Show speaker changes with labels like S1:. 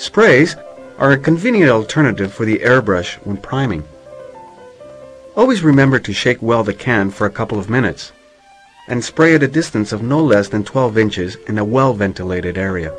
S1: Sprays are a convenient alternative for the airbrush when priming. Always remember to shake well the can for a couple of minutes, and spray at a distance of no less than 12 inches in a well ventilated area.